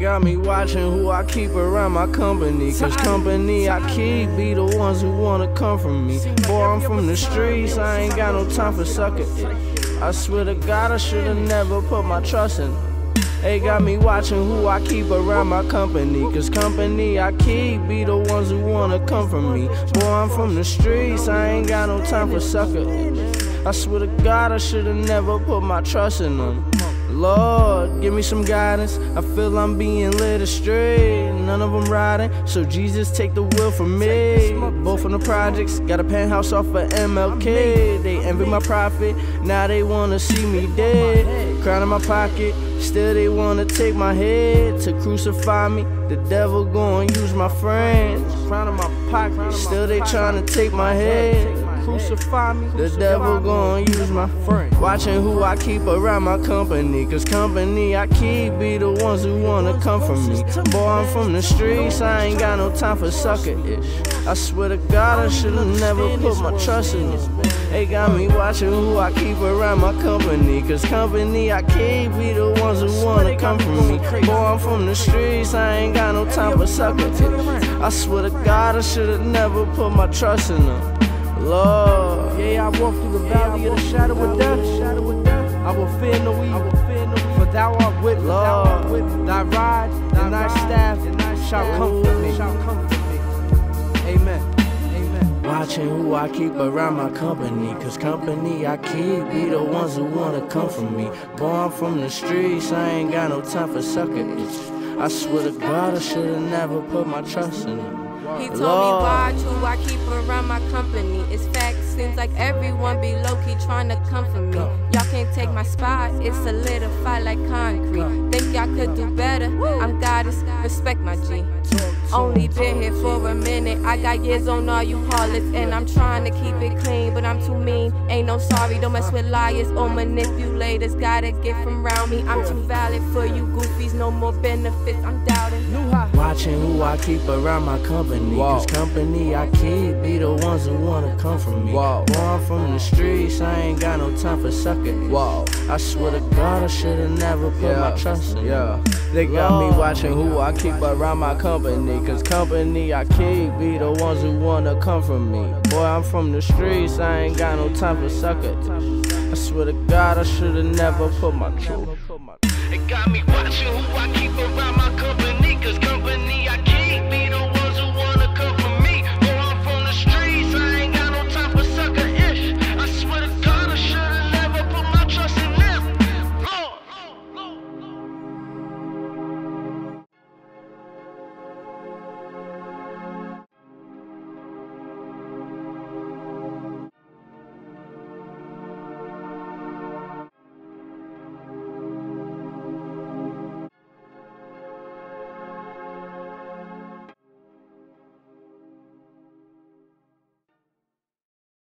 watching who I keep around my company. Cause company I keep be the ones who wanna come from me. Boy, I'm from the streets, I ain't got no time for sucker. I swear to God, I should've never put my trust in them. They got me watching who I keep around my company. Cause company I keep be the ones who wanna come from me. Boy, I'm from the streets, I ain't got no time for sucker. I swear to God, I should've never put my trust in them. Lord, give me some guidance. I feel I'm being led astray. None of them riding, so Jesus take the wheel from me. Both from the projects, got a penthouse off of MLK. They envy my profit, now they wanna see me dead. Crown in my pocket, still they wanna take my head to crucify me. The devil gon' use my friends. Crown in my pocket, still they tryna take my head crucify me. The devil gon' use my friend. Watching who I keep around my company. Cause company I keep be the ones who wanna come from me. Boy, I'm from the streets, I ain't got no time for sucker ish. I swear to God, I should've never put my trust in them. They got me watching who I keep around my company. Cause company I keep be the ones who wanna come from me. Boy, I'm from the streets, I ain't got no time for sucker ish. I swear to God, I should've never put my trust in them. Lord. Yeah, I walk through the valley of the shadow of death. I will fear no evil. For thou art with me. Lord. Thy rod and thy staff and thy shall comfort me. Amen. Amen. Watching who I keep around my company. Cause company I keep be the ones who wanna come from me. Born from the streets, I ain't got no time for sucker I swear to God, I should've never put my trust in them. He told Lord. me watch who I keep around my company. It's fact, seems like everyone be low key trying to come for me. Y'all can't take my spot, it's solidified like concrete. Think y'all could do better? I'm goddess, respect my G. Only been here for a minute. I got years on all you harlots, and I'm trying to keep it clean, but I'm too mean. Ain't no sorry, don't mess with liars or manipulators. Gotta get from around me. I'm too valid for you goofies, no more benefits. I'm doubting. Watching who I keep around my company. Cause company I keep be the ones who wanna come from me. Whoa. Born from the streets, I ain't got no time for sucking. Whoa. I swear to God, I should've never put yeah. my trust in. Yeah. They got Lord. me watching who I keep around my company. Cause company I keep be the ones who wanna come from me. Boy, I'm from the streets, I ain't got no time for sucker. I swear to God, I should've never put my trust. It got me